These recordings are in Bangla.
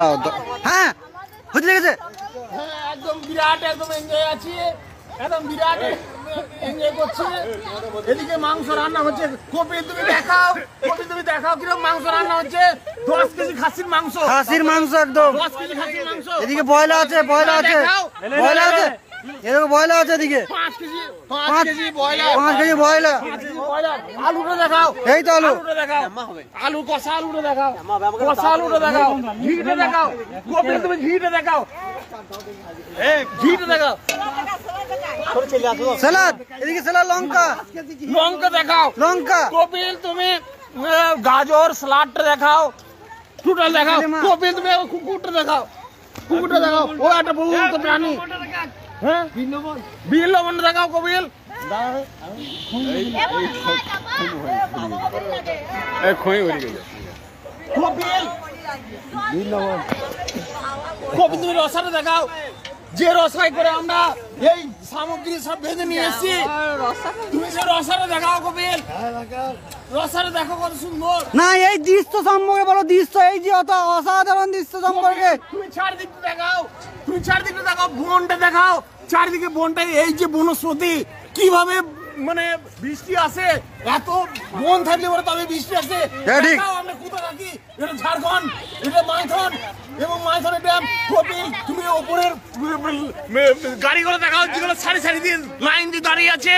হ্যাঁ হতে লেগেছে। হ্যাঁ একদম বিরাট একদম এনজয় আছি। একদম বিরাট এনজয় করছি। এদিকে মাংস রান্না হচ্ছে। কপি তুমি দেখাও কপি তুমি দেখাও কীরকম মাংস রান্না হচ্ছে। দশ কেজি খাসির মাংস। খাসির মাংস একদম। দশ কেজি খাসির মাংস। এদিকে বয়লা আছে বয়লা আছে। বয়লা আছে। এদিকে বয়লা আছে এদিকে। পাঁচ কেজি পাঁচ পাঁচ কেজি বয়লা। পাঁচ কেজি বয়লা। পাঁচ কেজি ব্রয়লার। আলুটা দেখাও। এই তো আলু। আলুটা দেখাও। আলু কষা আলুটা দেখাও। কষা আলুটা দেখাও। ঘিটা দেখাও। কপি তুমি ঘিটা দেখাও। এই ঘিটা দেখাও। স্যালাড এদিকে স্যালাড লঙ্কা। লঙ্কা দেখাও। লঙ্কা। কপিল তুমি আহ, গাজর স্লাডটা দেখাও। টোটাল দেখাও। মা। কপিল তুমি কুকুরটা দেখাও। কুকুরটা দেখাও। ও একটা বহু তো প্রাণী। হ্যাঁ? বিল লবণ দেখাও কপিল কপিল কপিল তুমি রসাটা দেখাও। যে রসাই করে আমরা এই সামগ্রী সব ভেজে নিয়ে এসেছি। তুমি যে রসাটা দেখাও কপিল রসাটা দেখো কত সুন্দর। না এই দৃশ্য সম্পর্কে বলো দৃশ্য এই যে অত অসাধারণ দৃশ্য সম্পর্কে। তুমি চারদিকটা দেখাও। তুমি চারদিকটা দেখাও বনটা দেখাও। চারদিকে বনটা এই যে বনস্পতি কীভাবে মানে বৃষ্টি আসে এত বন থাকলে পরে তবে বৃষ্টি আসে। হ্যাঁ, আমরা কোথায় থাকি এটা ঝাড়খণ্ড এটা মাইথন এবং মাইথনের ড্যাম কপিল তুমি ওপরের গাড়িগুলো দেখাও যেগুলো সারি সারি দিয়ে লাইন দিয়ে দাঁড়িয়ে আছে।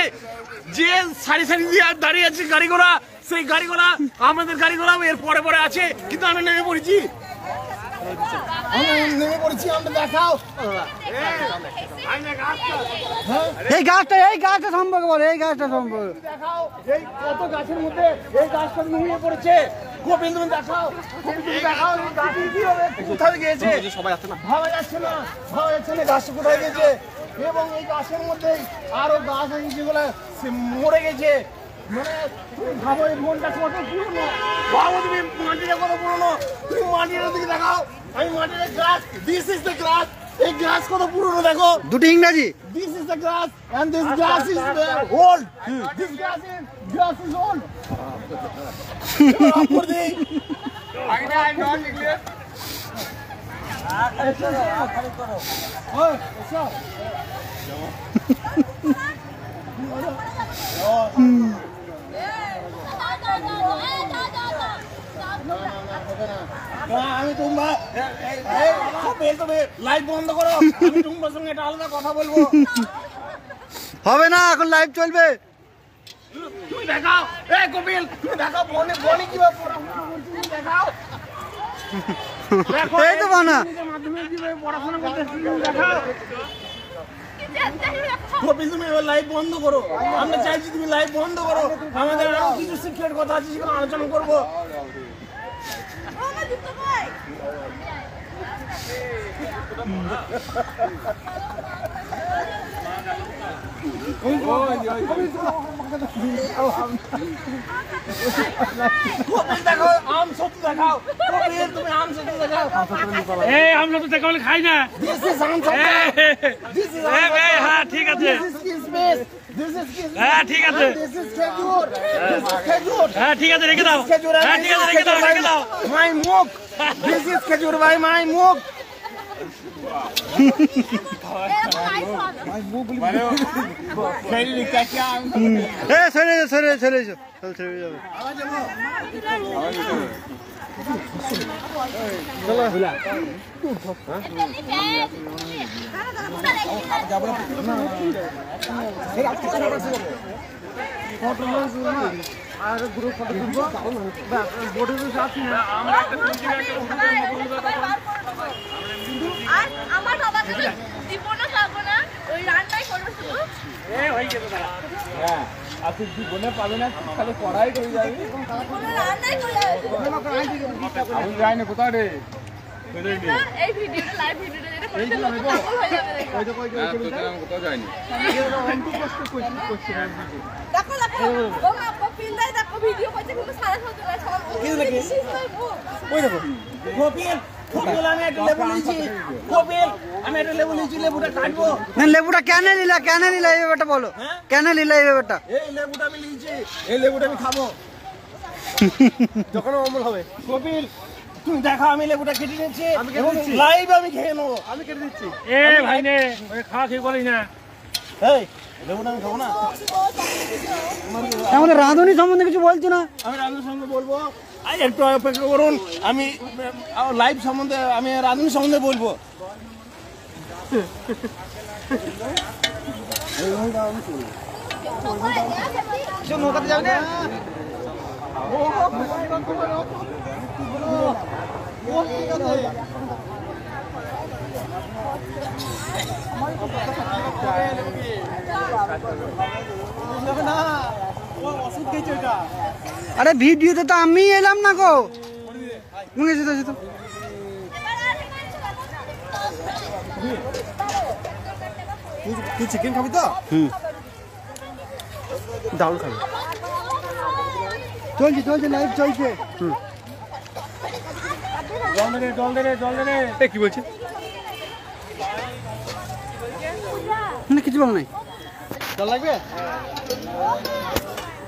যে সারি সারি দিয়ে দাঁড়িয়ে আছে গাড়িগুলা সেই গাড়িগুলা আমাদের গাড়িগুলা এর পরে পরে আছে কিন্তু আমি নেমে পড়েছি। নেমে পড়েছি আমরা দেখাও। এই গাছটা এই গাছটা সম্পর্কে বলো এই গাছটা সম্পর্কে। দেখাও এই কত গাছের মধ্যে এই গাছটা নুয়ে পড়েছে? গোবিন্দ দেখাও দেখাও কি হবে? কোথায় গিয়েছে? সবাই যাচ্ছে না? ভাবা যাচ্ছে না ভাবা যাচ্ছে না গাছটা কোথায় গেছে এবং এই গাছের মধ্যে আরও গাছ আছে যেগুলো সে মরে গেছে। মানে তুমি ভাবো এই মনটা কত পুরনো ভাবো তুমি মাটিটা কত পুরনো তুমি মাটিটার দিকে দেখাও আমি মাটির গাছ দিস ইজ দ্য গ্রাস এই গাছ কত পুরনো দেখো দুটো ইংরাজি is uh, old. This grass is grass is old. Up for the. Oh, what's up? না, আমি তোমরা লাইভ বন্ধ করো। আমি সঙ্গে একটা আলাদা কথা বলব। হবে না এখন লাইভ চলবে। তুমি দেখাও। এ কপিল তুমি দেখাও। বনে বনে পড়াশোনা দেখাও। দেখো এই তো বানা। কীভাবে পড়াশোনা করতে দেখাও। কপিল তুমি লাইভ বন্ধ করো। আমরা চাইছি তুমি লাইভ বন্ধ করো। আমাদের আরও কিছু শিক্ষার কথা আছে সেগুলো আলোচনা করব। দেখো আম সত্যি দেখাও কপিল তুমি আম সত্যি দেখাও এই আমরা তো দেখা বলে খাই না দিস ইজ আম সত্যি দিস ইজ এই, এই, হ্যাঁ ঠিক আছে This is kismet. This is kismet. হ্যাঁ ঠিক আছে And this is খেজুর. This is খেজুর. হ্যাঁ ঠিক আছে রেখে দাও খেজুর and হ্যাঁ this ঠিক আছে is রেখে দাও খেজুর রেখে দাও by My মুখ. This is খেজুর by my মুখ. এ সরে যা, সরে যা, সরে যা। চল, সরে যাবে আর আমার বাবা শুধু দিব না খাব না ওই রান্নাই করব শুধু কোনো রান্নাই করে যাবে এই ভিডিওটা লাইভ ভিডিওটা যেটা করতে লোক পাগল যাবে দেখো। দেখো দেখো ও মা কপিল দাই দেখো ভিডিও করছে কিন্তু সারা সাথে না বুক ওই দেখো। কপিল, কপিল আমি একটা লেবু নিয়েছি। কপিল, আমি একটা লেবু নিয়েছি, লেবুটা কাটবো। না, লেবুটা কেন নিলা কেন নিলা এই ব্যাপারটা বলো হ্যাঁ? কেন নিলা এই ব্যাপারটা এই লেবুটা আমি নিয়েছি। এই লেবুটা আমি খাব। যখন অমল হবে কপিল তুমি দেখা আমি লেবুটা কেটে নিচ্ছি লাইভ আমি খেয়ে নেব আমি কেটে দিচ্ছি এ ভাই নে খাওয়া খেয়ে বলিস না এই আমাদের রাঁধুনি সম্বন্ধে কিছু বলছো না আমি রাজনীর সঙ্গে বলব একটু অপেক্ষা করুন আমি লাইভ সম্বন্ধে আমি রাজনীতি সম্বন্ধে বলব। নৌকাতে যাবে না? আরে ভিডিওতে তো আমি এলাম না গো। মুখে যেতে যেত তুই চিকেন খাবি তো? হুম। ডাউল খাবি। চলছে চলছে লাইভ চলছে। জল দে জল দে জল দে কি বলছিস না কিছু বল নাই। জল লাগবে?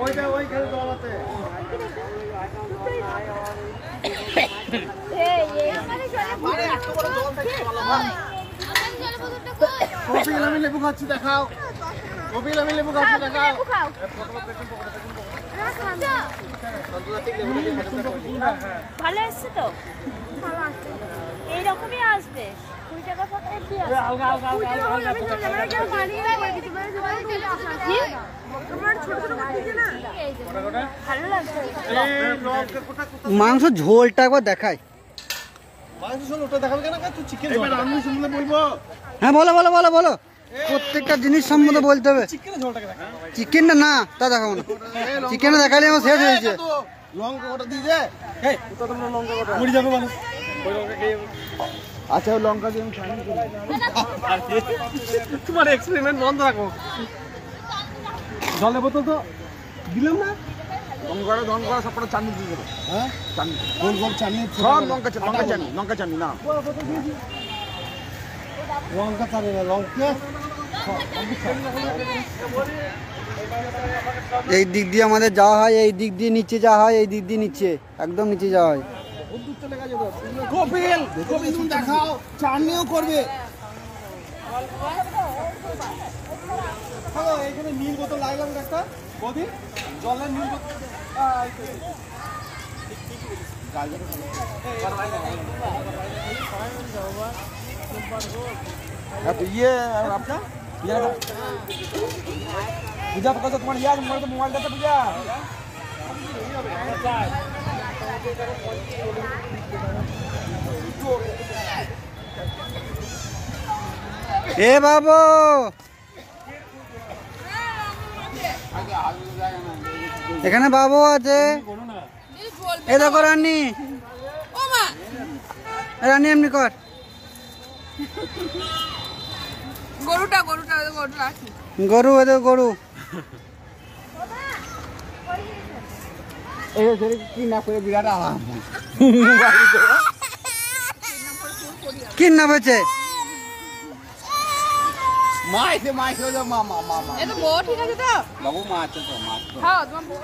ওইটা আছে। কপিল আমি লেবু খাচ্ছি দেখাও। লেবু খাচ্ছি দেখাও। ভালো এসছে তো? এইরকমই আসবে। কুড়ি টাকা মাংস ঝোলটা একবার দেখায় মাংস শোন ওটা দেখাবে কেন? তুই চিকেন এবার আমি শুনলে বলব। হ্যাঁ বলো বলো বলো বলো। প্রত্যেকটা জিনিস সম্বন্ধে বলতে হবে। চিকেনটা না তা দেখাবো না। চিকেন দেখালে আমার শেষ হয়েছে লঙ্কা কটা দিয়ে দে। এই তো তোমরা লঙ্কা কটা যাবে মানুষ। আচ্ছা ওই লঙ্কা দিয়ে আমি তোমার এক্সপেরিমেন্ট বন্ধ রাখো। জলের বোতল তো দিলাম না। লঙ্কাটা লঙ্কা সবটা চাটনি দিয়ে দেবো। হ্যাঁ? চাটনি। গোল গোল চাটনি সব লঙ্কা লঙ্কা চাটনি লঙ্কা চাটনি না। লঙ্কা চাটনি না লঙ্কা। এই দিক দিয়ে আমাদের যাওয়া হয় এই দিক দিয়ে নিচে যাওয়া হয় এই দিক দিয়ে নিচে একদম নিচে যাওয়া হয়। কপিল কপিল তুমি দেখাও চাটনিও করবে হ্যালো এখানে নীল বোতল লাগলাম একটা বদি জলের নীল বোতল আহ, এই তো। গাজরের हाँ, तो ये और आपका ये पूजा पका तो तुम्हारे याद मोबाइल मोबाइल देता पूजा এ বাবু। এখানে বাবু আছে। এ দেখো রানী। রানী এমনি কর। গরুটা গরুটা আছে। গরু। এ দেখো গরু কি না করে বিরাট আরাম কি নাম হয়েছে? মা এসে মা এসে মা মা মা মা এ তো বউ ঠিক আছে তো? বাবু মা আছে তো মা হ্যাঁ তোমার বউ।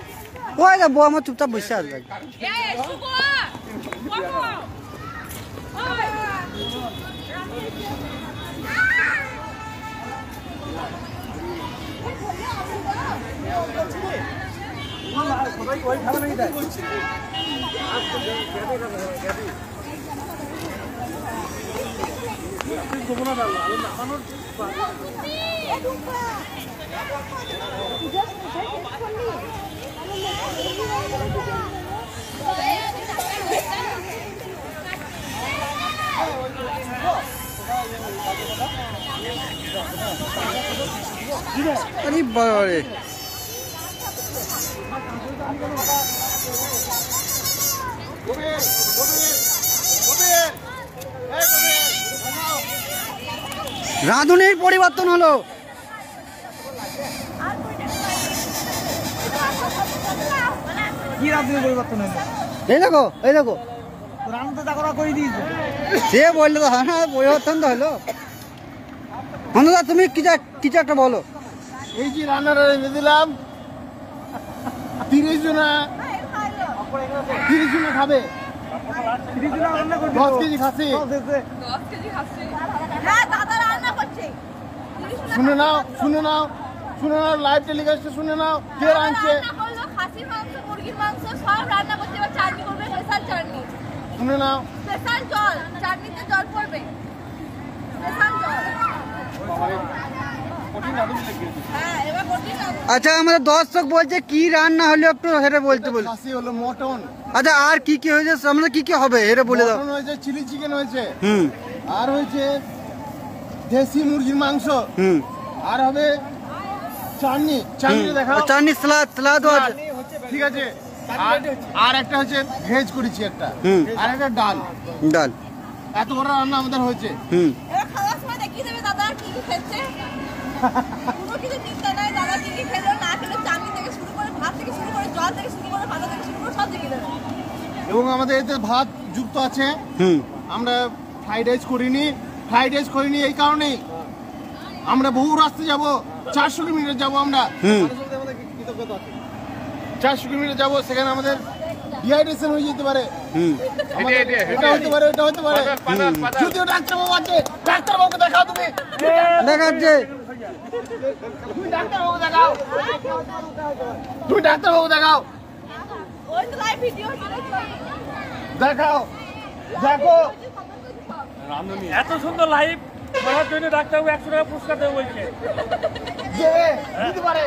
ওই দেখ বউ আমার চুপচাপ বসে আসবে अरे बाप रे রাঁধুনির পরিবর্তন হলো। কি রাঁধুনির পরিবর্তন হলো? এই দেখো এই দেখো। সে বলল তো হ্যাঁ পরিবর্তন তো হলো। অন্তদা তুমি কিছু কিছু একটা বলো। এই যে রান্নাটা দিলাম তিরিশ জনা তিরিশ জনা খাবে। দশ কেজি খাসি। দশ কেজি খাচ্ছি দাদা রান্না করছে শুনে নাও শুনে নাও শুনে নাও লাইভ টেলিকাস্টে শুনে নাও কে রাঁধছে শুনে নাও। জল চাটনিতে জল পড়বে। জল। আচ্ছা আমাদের দর্শক বলছে কি রান্না হলো একটু সেটা বলতে বল খাসি হলো মটন। আচ্ছা আর কি কি হয়েছে? আমাদের কি কি হবে? এটা বলে দাও। মটন হয়েছে চিলি চিকেন হয়েছে। হুম। আর হয়েছে দেশি মুরগির মাংস। হুম। আর হবে চাটনি। চাটনি দেখাও। চাটনি সালাদ সালাদও আছে। ঠিক আছে। আর একটা হচ্ছে ভেজ করেছি একটা। হুম। আর একটা ডাল। ডাল। এত বড় রান্না আমাদের হয়েছে। হুম। এবার খাওয়ার সময় দেখিয়ে দেবে দাদা কি খেচ্ছে কোনো কিছু চিন্তা নাই দাদা কি কি খেলো না খেলো চাটনি থেকে শুরু করে ভাত থেকে শুরু করে জল থেকে শুরু করে ভাজা থেকে শুরু করে সব দেখিয়ে এবং আমাদের এতে ভাত যুক্ত আছে। হুম। আমরা ফ্রাইড রাইস করিনি ফ্রাইড রাইস করিনি এই কারণেই। আমরা বহু রাস্তা যাব চারশো কিলোমিটার যাব আমরা। চারশো কিলোমিটার যাব সেখানে আমাদের ডিহাইড্রেশন হয়ে যেতে পারে। হুম। আমাদের এটা হতে পারে এটা হতে পারে। যদিও ডাক্তারবাবু আছে ডাক্তারবাবুকে দেখাও তুমি। দেখাচ্ছে। দেখাও তুমি ডাক্তারবাবু দেখাও। ওই তো লাইভ ভিডিও দেখাও। দেখো। এত সুন্দর লাইভ করার জন্য ডাক্তারবাবু একশো টাকা পুরস্কার দেবে বলছে। যে দিতে পারে।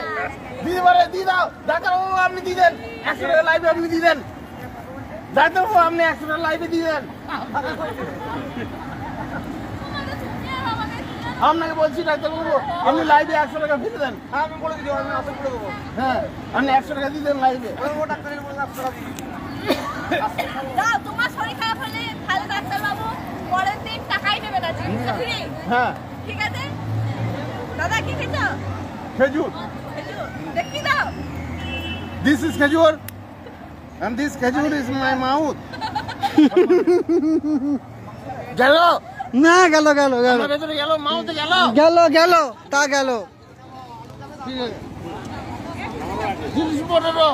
দিতে পারে দিয়ে দাও। ডাক্তারবাবু আপনি দিয়ে দেন। একশো টাকা লাইভে আপনি দিয়ে দেন। ডাক্তারবাবু আপনি একশো টাকা লাইভে দিয়ে দেন। আপনাকে বলছি ডাক্তারবাবু আপনি লাইভে একশো টাকা ফিরে দেন। আমি বলে দিচ্ছি আমি আসল করে দেবো। হ্যাঁ আপনি একশো টাকা দিয়ে দেন লাইভে দাও তোমার শরীর খারাপ হলে তাহলে ডাক্তার পরের দিন টাকাই নেবে না হ্যাঁ। ঠিক আছে? দাদা কি খেজুর। দেখি দাও। This is খেজুর। And this খেজুর is my mouth. গেল না গেল গেল গেল। গেল গেল। গেল গেল তা গেল। ঠিক আছে জিনিস পটেটো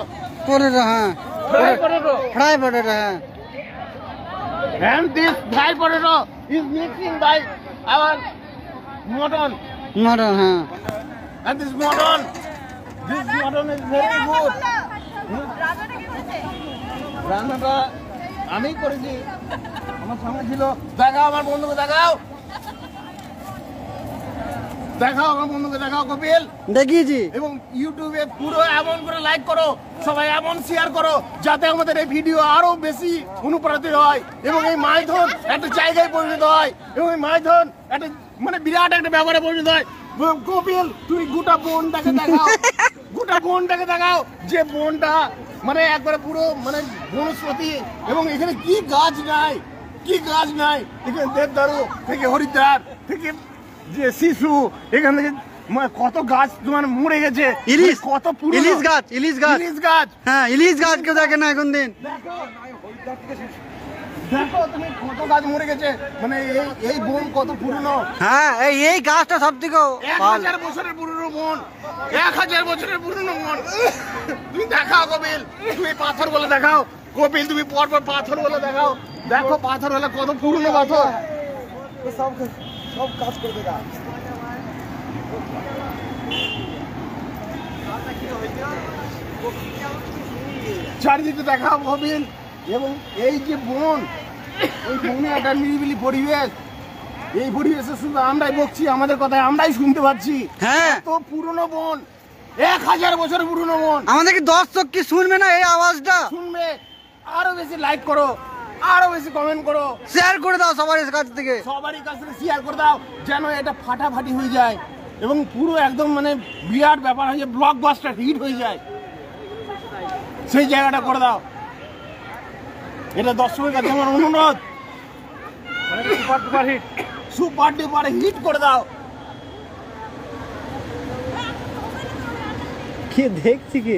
পটেটো হ্যাঁ। ফ্রাই পটেটো ফ্রাই পটেটো হ্যাঁ। and this fry potato is mixing by our mutton mutton হ্যাঁ। and this mutton this mutton is very good রাজাটা কি করেছে? রান্নাটা আমি করেছি। আমার সামনে ছিল দেখাও আমার বন্ধুকে দেখাও। দেখাও আমার বন্ধুকে দেখাও কপিল। দেখিয়েছি। এবং ইউটিউবে পুরো এমন করে লাইক করো সবাই এমন শেয়ার করো যাতে আমাদের এই ভিডিও আরও বেশি অনুপ্রাণিত হয় এবং এই মাইথন একটা জায়গায় পরিণত হয় এবং এই মাইথন একটা মানে বিরাট একটা ব্যাপারে পরিণত হয়। কপিল তুই গোটা বোনটাকে দেখাও। গোটা বোনটাকে দেখাও যে বোনটা মানে একবারে পুরো মানে বনস্পতি এবং এখানে কি গাছ নাই। কি গাছ নাই? এখানে দেবদারু থেকে হরিদ্বার থেকে যে শিশু এখান থেকে মানে কত গাছ তোমার মরে গেছে। ইলিশ কত ইলিশ গাছ ইলিশ গাছ। ইলিশ গাছ। হ্যাঁ ইলিশ গাছ কেউ দেখে না এখন দিন। দেখো তুমি কত গাছ মরে গেছে। মানে এই এই বন কত পুরনো। হ্যাঁ এই এই গাছটা সব থেকে এক হাজার বছরের পুরনো বন। এক হাজার বছরের পুরনো বন। তুমি দেখাও কপিল তুমি পাথর বলে দেখাও। কপিল তুমি পর পর পাথর বলে দেখাও। দেখো পাথর হলে কত পুরনো পাথর। সব সব কাজ করে দেখা চারিদিকে দেখাও কপিল এবং এই যে বন এই বনে একটা নিরিবিলি পরিবেশ। এই পরিবেশে শুধু আমরাই বকছি আমাদের কথায় আমরাই শুনতে পাচ্ছি। হ্যাঁ। এত পুরনো বন। এক হাজার বছর পুরনো বন। আমাদের কি দর্শক কি শুনবে না এই আওয়াজটা? শুনবে। আরও বেশি লাইক করো আরও বেশি কমেন্ট করো। শেয়ার করে দাও সবার কাছ থেকে। সবারই কাছে শেয়ার করে দাও যেন এটা ফাটাফাটি হয়ে যায় এবং পুরো একদম মানে বিরাট ব্যাপার হয়ে যায় ব্লকবাস্টার হিট হয়ে যায়। সেই জায়গাটা করে দাও। এটা দর্শকের কাছে আমার অনুরোধ। Super super hit super duper hit করে দাও। কি দেখছি কি?